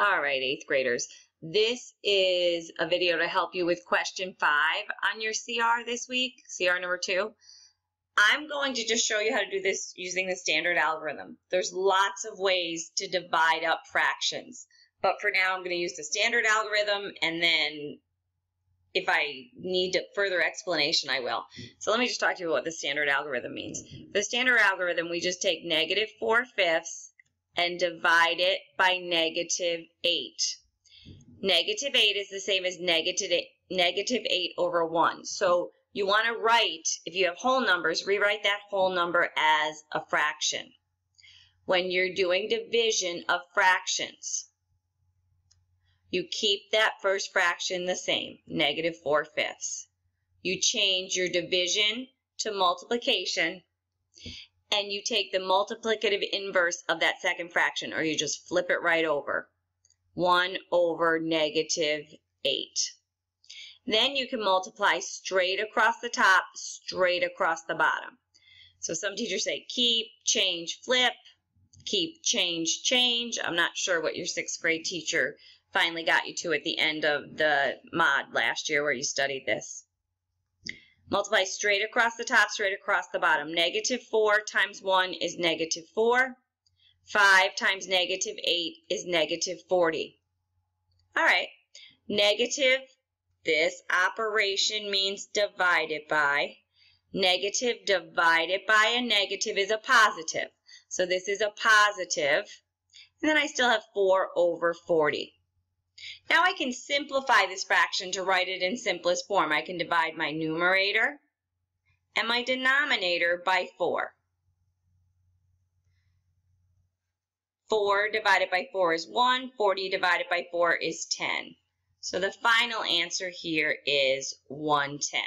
All right, eighth graders. This is a video to help you with question five on your CR this week, CR number two. I'm going to just show you how to do this using the standard algorithm. There's lots of ways to divide up fractions, but for now I'm going to use the standard algorithm and then if I need further explanation, I will. So let me just talk to you about what the standard algorithm means. The standard algorithm, we just take negative 4 fifths and divide it by negative 8. Negative 8 is the same as negative 8, negative 8 over 1. So you want to write, if you have whole numbers, rewrite that whole number as a fraction. When you're doing division of fractions, you keep that first fraction the same, negative 4 fifths. You change your division to multiplication, and you take the multiplicative inverse of that second fraction, or you just flip it right over. 1 over negative 8. Then you can multiply straight across the top, straight across the bottom. So some teachers say keep, change, flip, keep, change, change. I'm not sure what your sixth grade teacher finally got you to at the end of the mod last year where you studied this. Multiply straight across the top, straight across the bottom. Negative 4 times 1 is negative 4. 5 times negative 8 is negative 40. All right, negative, this operation means divided by. Negative divided by a negative is a positive. So this is a positive. And then I still have 4 over 40. Now I can simplify this fraction to write it in simplest form. I can divide my numerator and my denominator by 4. 4 divided by 4 is 1. 40 divided by 4 is 10. So the final answer here is 1 tenth.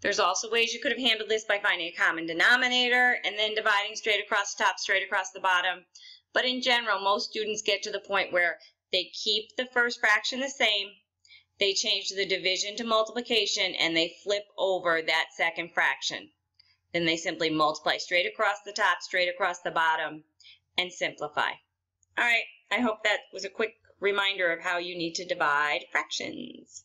There's also ways you could have handled this by finding a common denominator and then dividing straight across the top, straight across the bottom. But in general, most students get to the point where they keep the first fraction the same, they change the division to multiplication, and they flip over that second fraction. Then they simply multiply straight across the top, straight across the bottom, and simplify. All right, I hope that was a quick reminder of how you need to divide fractions.